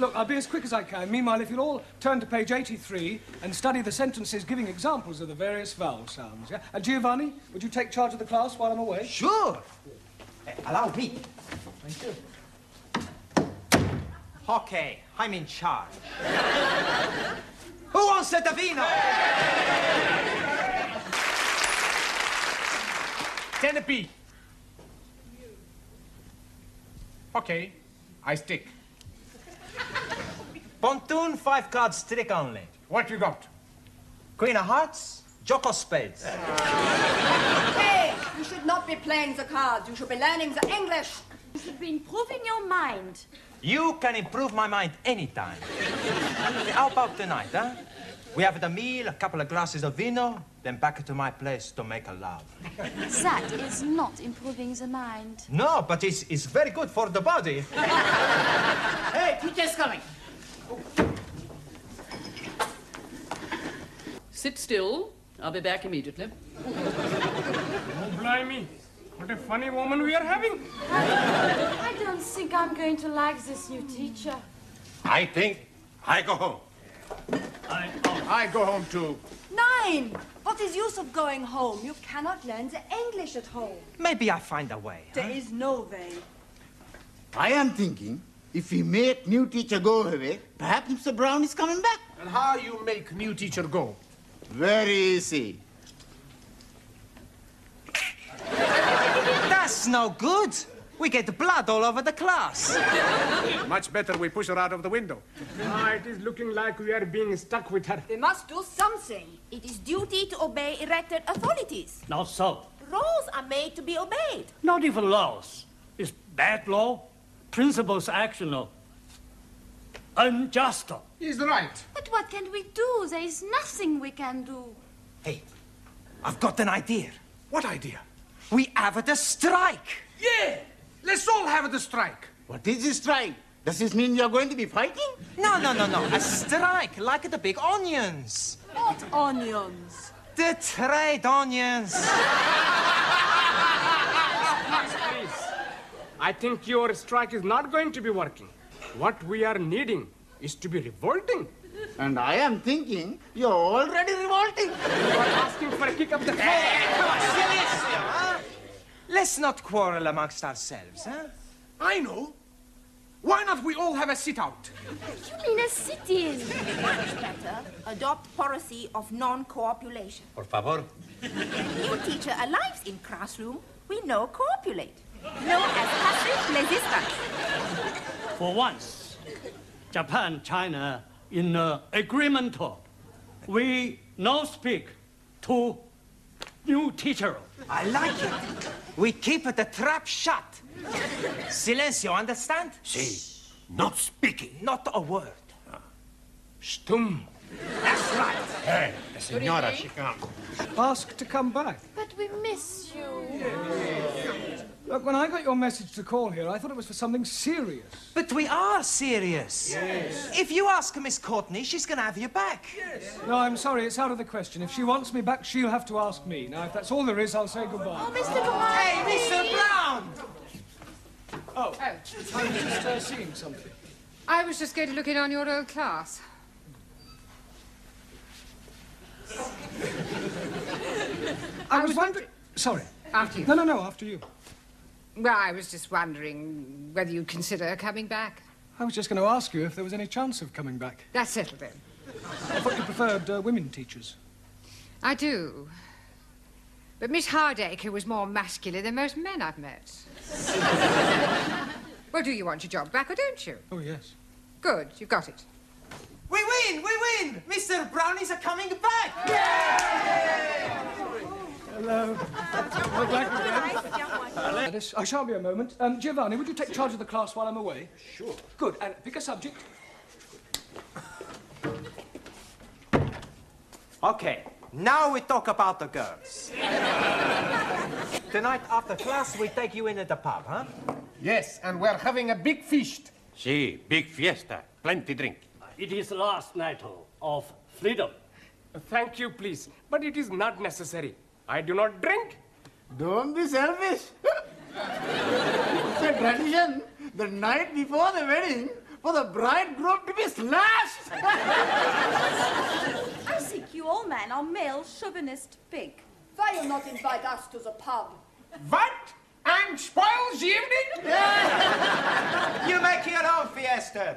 Look, I'll be as quick as I can. Meanwhile, if you'll all turn to page 83 and study the sentences giving examples of the various vowel sounds. Yeah? And Giovanni, would you take charge of the class while I'm away? Sure. Eh, allow me. Thank you. Okay, I'm in charge. Who wants the vino? Ten apiece. Okay, I stick. Pontoon, five cards, trick only. What you got? Queen of hearts, jock of spades. Hey, you should not be playing the cards. You should be learning the English. You should be improving your mind. You can improve my mind anytime. How about tonight, huh? We have the meal, a couple of glasses of vino, then back to my place to make a love. That is not improving the mind. No, but it's, it's very good for the body. Hey, teacher's coming. Sit still. I'll be back immediately. Oh, blimey. What a funny woman we are having. I don't think I'm going to like this new teacher. I think I go home. I, I go home too. Nine. What is use of going home? You cannot learn the English at home. Maybe I find a way. There is no way. I am thinking, if we make new teacher go away, perhaps Mr. Brown is coming back. And how you make new teacher go? Very easy. That's no good. We get blood all over the class. Much better we push her out of the window. Ah, it is looking like we are being stuck with her. We must do something. It is duty to obey elected authorities. Not so. Laws are made to be obeyed. Not even laws. It's bad law. Principles action law. Unjust. He's right. But what can we do? There is nothing we can do. Hey, I've got an idea. What idea? We have a strike. Yeah! Let's all have the strike. What is this strike? Does this mean you're going to be fighting? No, no, no, no. A strike, like the big onions. What onions? The trade onions. Please. I think your strike is not going to be working. What we are needing is to be revolting. And I am thinking you're already revolting. You are asking for a kick up the Come on, Silencio, huh? Let's not quarrel amongst ourselves, huh? I know. Why not we all have a sit out? You mean a sit-in? Much better, adopt policy of non-cooperation. Por favor. New teacher arrives in classroom, we know copulate. Known as passive resistance. For once, Japan, China, in uh, agreement, we no speak to new teacher. I like it. We keep the trap shut. Silencio, understand? Si. Not speaking. Not a word. Stum. That's right. Hey, the senora, she comes. Ask to come back. But we miss you. Look, when I got your message to call here, I thought it was for something serious. But we are serious. Yes. If you ask Miss Courtney, she's going to have you back. Yes. No, I'm sorry, it's out of the question. If she wants me back, she'll have to ask me. Now, if that's all there is, I'll say goodbye. Oh, Mr. Brown. Hey, Mr. Brown! Oh, oh. I was just uh, seeing something. I was just going to look in on your old class. I, was, was wondering... Sorry. After you. No, no, no, after you. Well, I was just wondering whether you'd consider coming back. I was just going to ask you if there was any chance of coming back. That's settled then. I thought you preferred uh, women teachers. I do. But Miss Hardacre was more masculine than most men I've met. well, do you want your job back or don't you? Oh, yes. Good, you've got it. We win! We win! Mr. Brownies are coming back! Hello. We're back again. Gladys, I shan't be a moment. Um, Giovanni, would you take charge of the class while I'm away? Sure. Good. And pick a subject. Okay, now we talk about the girls. Tonight after class, we take you in at the pub, huh? Yes, and we're having a big feast. Si, big fiesta. Plenty drink. It is last night of freedom. Thank you, please. But it is not necessary. I do not drink. Don't be selfish. it's a tradition. The night before the wedding, for the bridegroom to be slashed. I think you all men are male chauvinist pig. Why you not invite us to the pub? What? And spoil the evening? You make your own fiesta.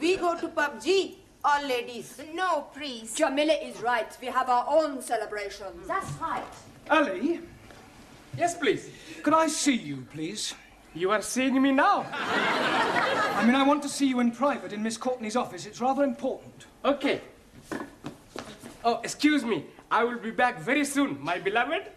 We go to PUBG, all ladies. No, please. Jamila is right. We have our own celebration. That's right. Ali, Yes, please. could I see you, please? You are seeing me now. I mean, I want to see you in private in Miss Courtney's office. It's rather important. Okay. Oh, excuse me. I will be back very soon, my beloved.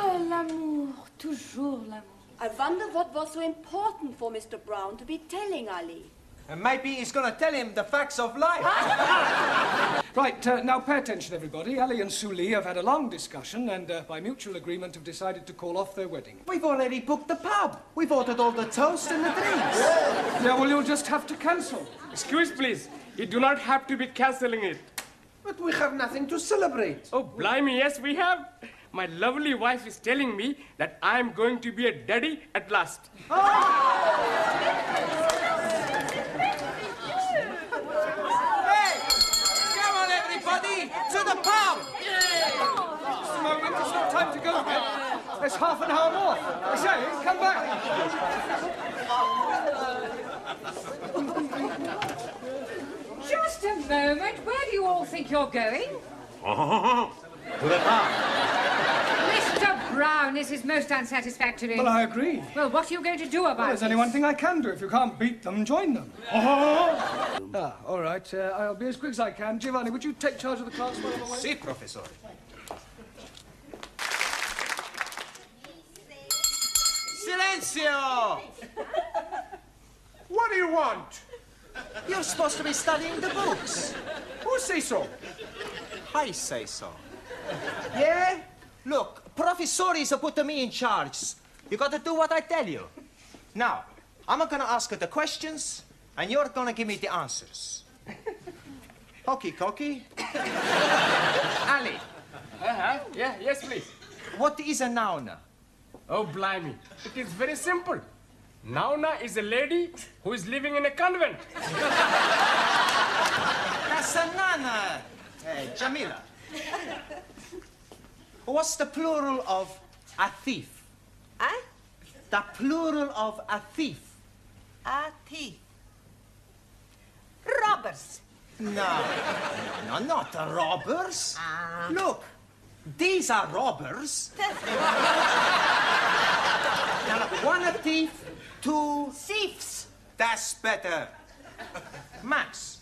Oh, l'amour, toujours l'amour. I wonder what was so important for Mr. Brown to be telling Ali. And maybe he's gonna tell him the facts of life. Right, uh, now pay attention, everybody. Ali and Suli have had a long discussion and, uh, by mutual agreement, have decided to call off their wedding. We've already booked the pub. We've ordered all the toast and the drinks. Yeah, well, you'll just have to cancel. Excuse, please. You do not have to be canceling it. But we have nothing to celebrate. Oh, blimey, yes, we have. My lovely wife is telling me that I'm going to be a daddy at last. Hey, come on, everybody, to the pub. Just a moment, it's not time to go yet. There's half an hour more. I say, come back. Just a moment. Where do you all think you're going? To the pub. Mr. Brown, this is most unsatisfactory. Well, I agree. Well, what are you going to do about Well, there's it? only one thing I can do. If you can't beat them, join them. ah, all right. Uh, I'll be as quick as I can. Giovanni, would you take charge of the class while Si, professor. Silenzio! What do you want? You're supposed to be studying the books. Who say so? I say so. Yeah? Look, professores are putting me in charge. You gotta do what I tell you. Now, I'm gonna ask you the questions, and you're gonna give me the answers. Hokey cokey. Ali, Uh-huh. Yeah, yes, please. what is a noun? Oh, blimey. It is very simple. Nauna is a lady who is living in a convent. That's a nana, uh, Jamila. What's the plural of a thief? Huh? The plural of a thief. A thief. Robbers. No, no, not the robbers. Look, these are robbers. now, look, one a thief, two Thieves. That's better. Max,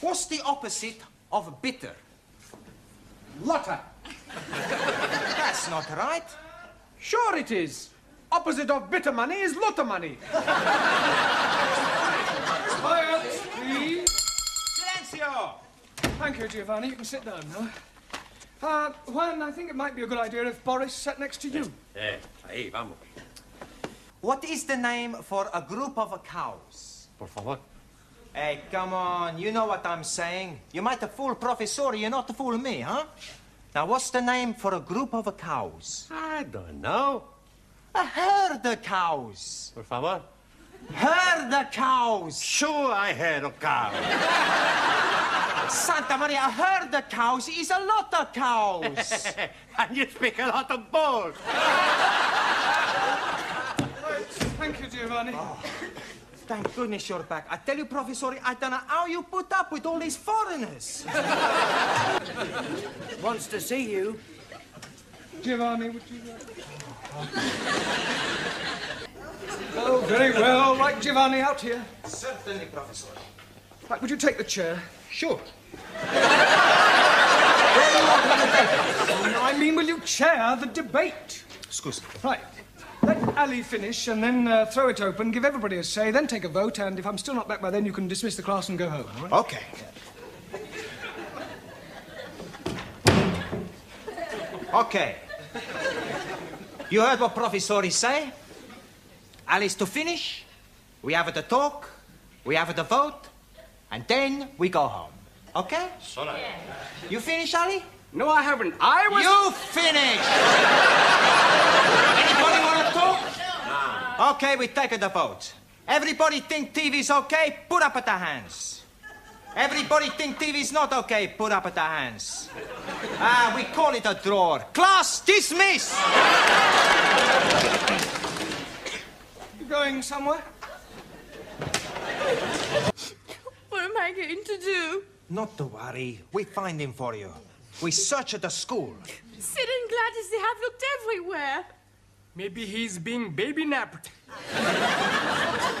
what's the opposite of bitter? Lotter. That's not right. Sure it is. Opposite of bitter money is lotter money. Quiet, please. Silencio! Thank you, Giovanni. You can sit down now. Uh, Juan, I think it might be a good idea if Boris sat next to you. Eh, ahí, vamos. What is the name for a group of cows? Por favor. Hey, come on, you know what I'm saying. You might have fooled Professor, you're not fool me, huh? Now, what's the name for a group of cows? I don't know. A herd of cows. Por favor. Herd of cows. Sure, I heard of cow. Santa Maria, a herd of cows is a lot of cows. and you speak a lot of balls. Thank you, Giovanni. Oh, thank goodness you're back. I tell you, Professor, I don't know how you put up with all these foreigners. Wants to see you. Giovanni, would you... Oh, very well. Right, Giovanni, out here. Certainly, Professor. Right, would you take the chair? Sure. I mean, will you chair the debate? Excuse me. Right. Let Ali finish and then uh, throw it open, give everybody a say, then take a vote, and if I'm still not back by then, you can dismiss the class and go home, all right? Okay. Okay. You heard what Professor say? Alice to finish, we have the talk, we have the vote, and then we go home. Okay? Sola. You finish, Ali? No, I haven't. I was. You finish! Anybody want to talk? No. Okay, we take the vote. Everybody think TV's okay? Put up at the hands. Everybody think TV's not okay? Put up at the hands. Ah, we call it a draw. Class dismiss! You going somewhere? What am I going to do? Not to worry. We find him for you. We search at the school. Sid and Gladys, they have looked everywhere. Maybe he's being baby napped.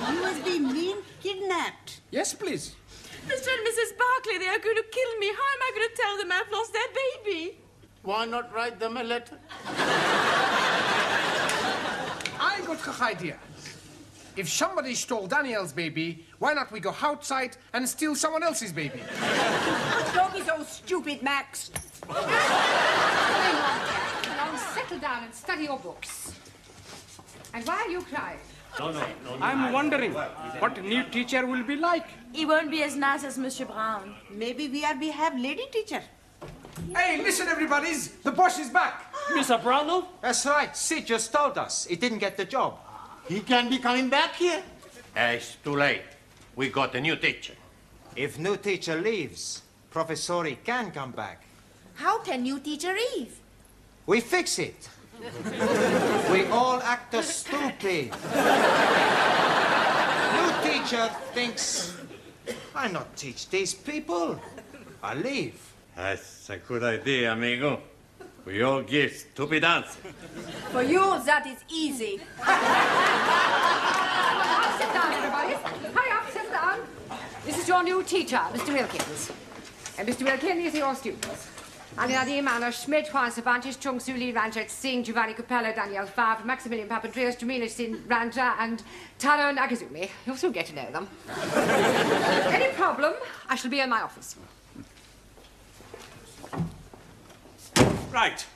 You must be mean kidnapped. Yes, please. Mr. and Mrs. Barclay, they are going to kill me. How am I going to tell them I've lost their baby? Why not write them a letter? I got an idea. If somebody stole Danielle's baby, why not we go outside and steal someone else's baby? Don't be so stupid, Max. Come on, settle down and study your books. And why are you crying? No, no, no. I'm wondering what new teacher will be like. He won't be as nice as Mr. Brown. Maybe we are we have lady teacher. Hey, listen, everybody's. The boss is back. Mr. Brownlow? That's right. Sid just told us. He didn't get the job. He can be coming back here. Eh, it's too late. We got a new teacher. If new teacher leaves, Professori can come back. How can new teacher leave? We fix it. we all act as stupid. New teacher thinks, I not teach these people. I leave. That's a good idea, amigo. We all give stupid answers. For you, that is easy. Sit down, everybody. Hurry up, sit down. This is your new teacher, Mr. Wilkins. And Mr. Wilkins, these are your students. Andrea Manor, Schmidt, Juan Cervantes, Chung Su Lee, Ranjit Singh, Giovanni Capello, Danielle Favre, Maximilian Papandreou, Jamila Sin Ranja, and Taro Nagazumi. You'll soon get to know them. Any problem, I shall be in my office. Right.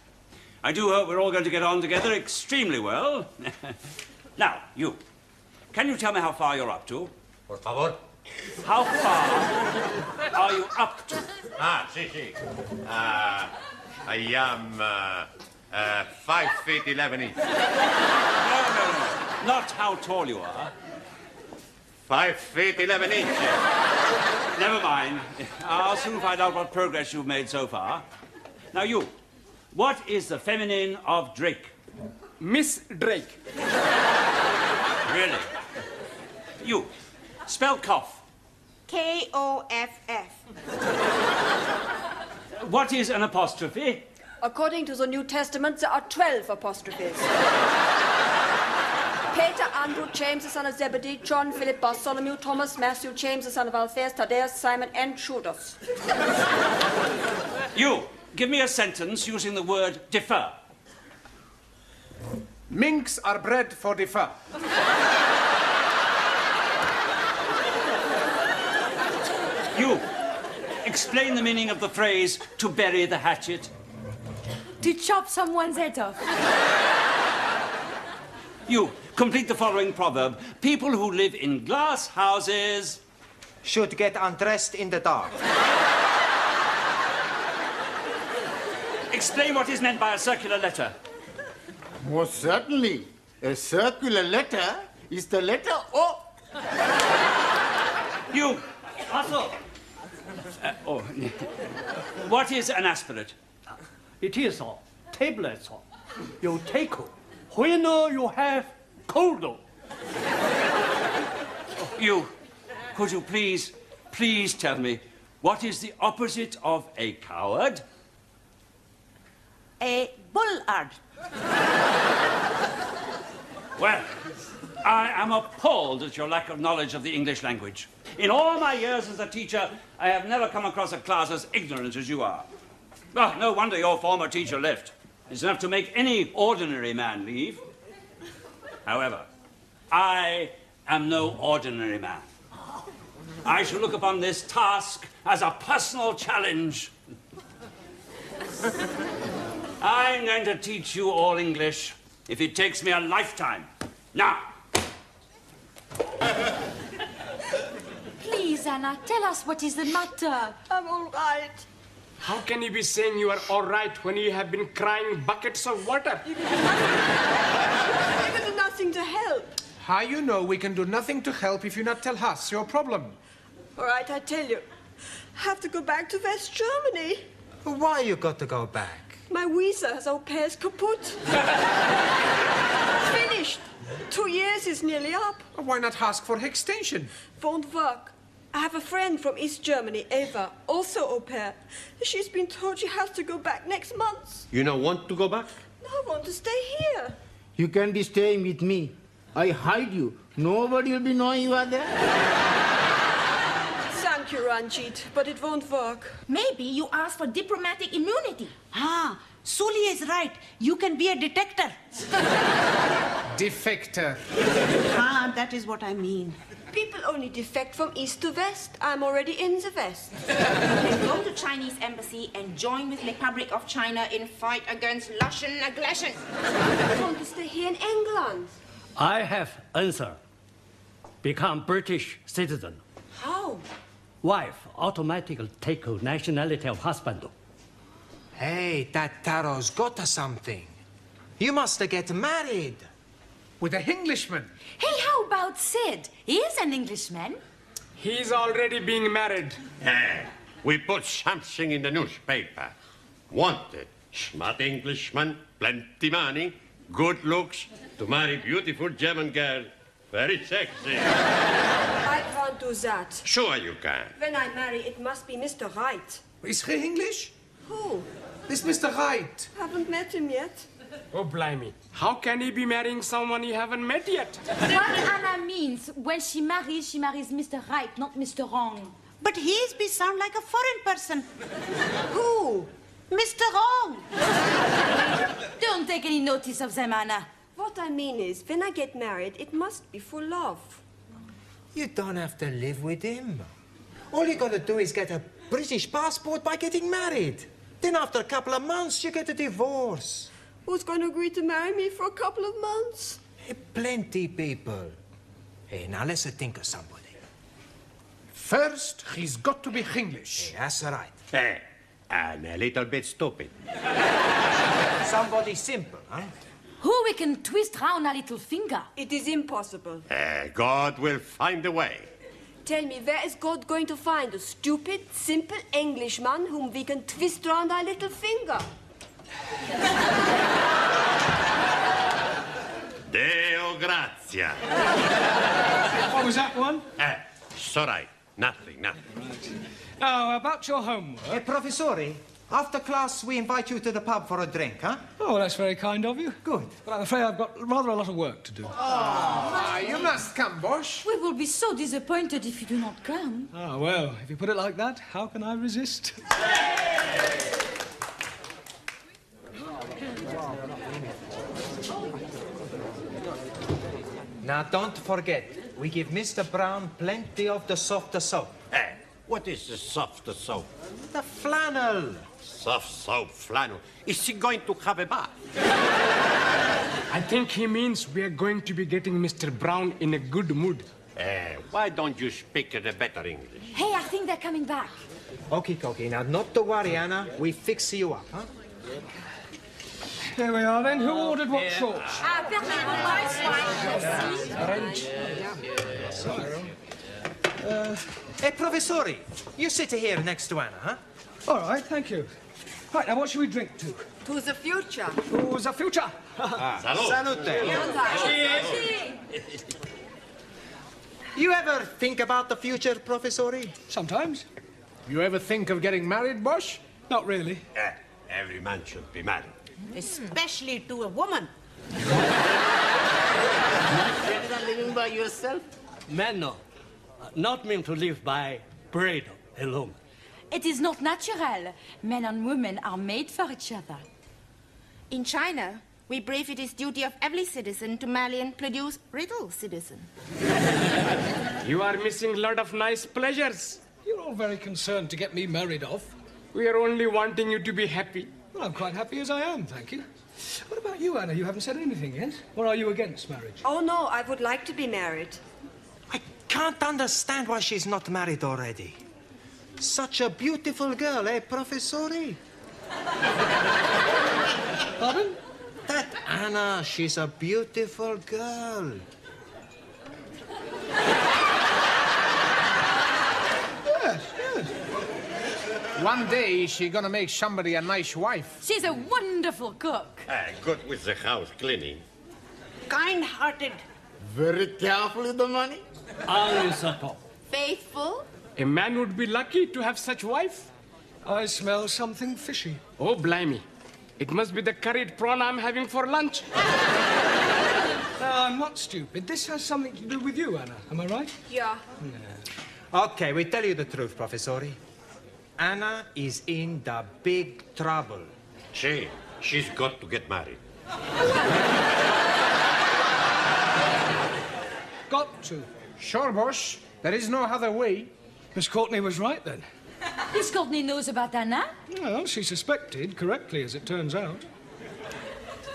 I do hope we're all going to get on together extremely well. now, you. Can you tell me how far you're up to? Por favor. How far are you up to? Ah, sí, sí. Uh, I am uh, uh, five feet eleven inches. No, no, no. Not how tall you are. Five feet eleven inches. Never mind. I'll soon find out what progress you've made so far. Now, you. What is the feminine of Drake? Miss Drake. Really? You. Spell cough. K O F F. What is an apostrophe? According to the New Testament, there are 12 apostrophes. Peter, Andrew, James, the son of Zebedee, John, Philip, Bartholomew, Thomas, Matthew, James, the son of Alphaeus, Thaddeus, Simon, and Judas. You. Give me a sentence using the word defer. Minks are bred for defer. You. Explain the meaning of the phrase to bury the hatchet. To chop someone's head off. You. Complete the following proverb. People who live in glass houses should get undressed in the dark. Explain what is meant by a circular letter. Most certainly. A circular letter is the letter O. You. Hustle. Uh, oh. what is an aspirate? It is a tablet. You take when you have cold. You. Could you please, please tell me what is the opposite of a coward? A bullard. Well, I am appalled at your lack of knowledge of the English language. In all my years as a teacher, I have never come across a class as ignorant as you are. Oh, no wonder your former teacher left. It's enough to make any ordinary man leave. However, I am no ordinary man. I shall look upon this task as a personal challenge. I'm going to teach you all English if it takes me a lifetime. Now, Please, Anna, tell us what is the matter. I'm all right. How can you be saying you are all right when you have been crying buckets of water? There was nothing to help. How you know we can do nothing to help if you not tell us your problem? All right, I tell you. I have to go back to West Germany. Why you got to go back? My visa has au pair's kaput. Finished. Two years is nearly up. Why not ask for extension? Won't work. I have a friend from East Germany, Eva, also au pair. She's been told she has to go back next month. You don't want to go back? No, I want to stay here. You can be staying with me. I hide you. Nobody will be knowing you are there. Thank you, Ranjit, but it won't work. Maybe you ask for diplomatic immunity. Ah, Suli is right. You can be a detector. Defector. ah, that is what I mean. People only defect from east to west. I'm already in the west. Then go to Chinese embassy and join with Republic of China in fight against Russian aggression. I want to stay here in England. I have answer. Become British citizen. How? Wife automatically take her nationality of husband. Hey, that Taro's got to something. You must get married. With an Englishman. Hey, how about Sid? He is an Englishman. He's already being married. Eh, we put something in the newspaper. Wanted. Smart Englishman, plenty money, good looks, to marry beautiful German girl. Very sexy. I do that. Sure you can. When I marry, it must be Mr. Right. Is he English? Who? This Mr. Right. Haven't met him yet. Oh, blimey. How can he be marrying someone he haven't met yet? What Anna means, when she marries, she marries Mr. Right, not Mr. Wrong. But he's be sound like a foreign person. Who? Mr. Wrong. Don't take any notice of them, Anna. What I mean is, when I get married, it must be for love. You don't have to live with him. All you gotta do is get a British passport by getting married. Then after a couple of months, you get a divorce. Who's going to agree to marry me for a couple of months? Hey, plenty people. Hey, now let's think of somebody. First, he's got to be English. Hey, that's right. Eh, and a little bit stupid. Somebody simple, huh? Who we can twist round a little finger. It is impossible. Eh, God will find a way. Tell me, where is God going to find a stupid, simple Englishman whom we can twist round our little finger? Deo grazia. What was that one? Eh, sorry, all right. Nothing, nothing. Now, about your homework. Hey, Professori, after class, we invite you to the pub for a drink, huh? Oh, that's very kind of you. Good. But I'm afraid I've got rather a lot of work to do. Oh, Ah, you must come, boss. We will be so disappointed if you do not come. Ah, well, if you put it like that, how can I resist? Now, don't forget, we give Mr. Brown plenty of the softer soap. Eh, what is the soft soap? The flannel. Soft soap flannel. Is he going to have a bath? I think he means we are going to be getting Mr. Brown in a good mood. Eh, why don't you speak the better English? Hey, I think they're coming back. Okay, okay. Now, not to worry, Anna. We fix you up, huh? There we are then. Who ordered what shorts? Ah, Orange. Uh, hey, Professori, you sit here next to Anna, huh? All right, thank you. Right, now what should we drink to? To the future. To the future. Salute. You ever think about the future, Professori? Sometimes. You ever think of getting married, boss? Not really. Eh, every man should be married. Especially to a woman. Better than living by yourself. Men no, not meant to live by bread alone. It is not natural. Men and women are made for each other. In China, we believe it is duty of every citizen to marry and produce little citizen. You are missing a lot of nice pleasures. You're all very concerned to get me married off. We are only wanting you to be happy. Well, I'm quite happy as I am, thank you. What about you, Anna? You haven't said anything yet. Or are you against marriage? Oh, no, I would like to be married can't understand why she's not married already. Such a beautiful girl, eh, Professore? Pardon? That Anna, she's a beautiful girl. yes, yes. One day she's gonna make somebody a nice wife. She's a wonderful cook. Uh, good with the house cleaning. Kind hearted. Very careful with the money. Aristotle. Faithful. A man would be lucky to have such wife. I smell something fishy. Oh, blimey. It must be the curried prawn I'm having for lunch. No, I'm not stupid. This has something to do with you, Anna. Am I right? Yeah. Okay, we tell you the truth, Professori. Anna is in the big trouble. She, she's got to get married. Got to. Sure, boss. There is no other way. Miss Courtney was right then. Miss Courtney knows about Anna. Well, she suspected, correctly as it turns out.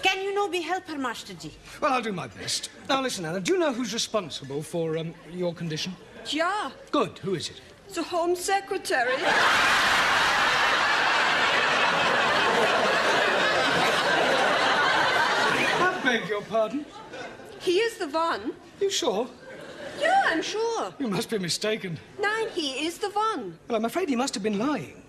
Can you no be help her, Master G? Well, I'll do my best. Now, listen, Anna, do you know who's responsible for um, your condition? Yeah. Good. Who is it? The Home Secretary. I beg your pardon? He is the one. You sure? Yeah, I'm sure. You must be mistaken. Nine, he is the one. Well, I'm afraid he must have been lying.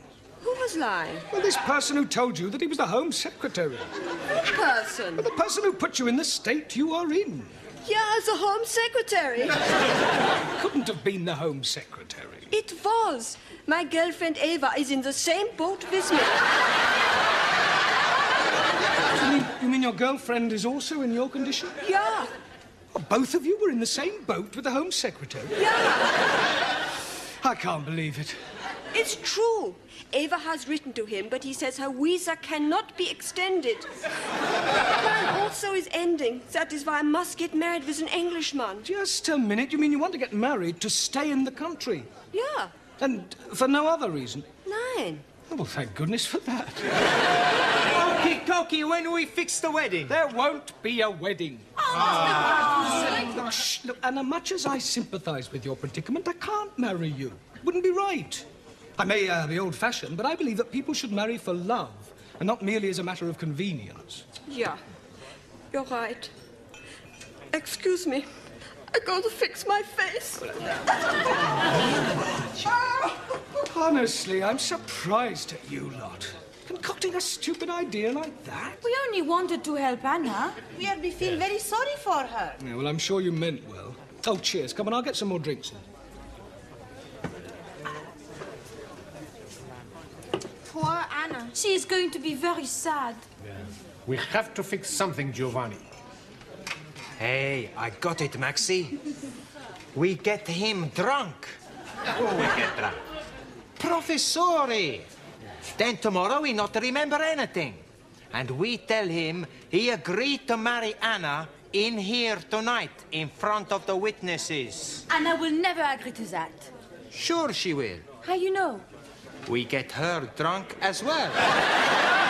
Who was lying? Well, this person who told you that he was the Home Secretary. Which person? Well, the person who put you in the state you are in. Yeah, as the Home Secretary. Couldn't have been the Home Secretary. It was. My girlfriend Ava is in the same boat with me. You mean, you mean your girlfriend is also in your condition? Yeah. Well, both of you were in the same boat with the Home Secretary? Yeah. I can't believe it. It's true. Ava has written to him, but he says her visa cannot be extended. Mine also is ending. That is why I must get married with an Englishman. Just a minute. You mean you want to get married to stay in the country? Yeah. And for no other reason? Nine. Oh, well, thank goodness for that. Okie dokie, when we fix the wedding? There won't be a wedding. Look, shh, look, Anna, much as I sympathise with your predicament, I can't marry you. Wouldn't be right. I may uh, be old-fashioned, but I believe that people should marry for love and not merely as a matter of convenience. Yeah. You're right. Excuse me. I gotta fix my face. Honestly, I'm surprised at you lot. Concocting a stupid idea like that? We only wanted to help Anna. We are, we feel very sorry for her. Yeah, well, I'm sure you meant well. Oh, cheers. Come on, I'll get some more drinks in. Poor Anna. She is going to be very sad. We have to fix something, Giovanni. Hey, I got it, Maxi. We get him drunk. Who we get drunk? Professori. Then tomorrow we not remember anything. And we tell him he agreed to marry Anna in here tonight in front of the witnesses. Anna will never agree to that. Sure she will. How you know? We get her drunk as well.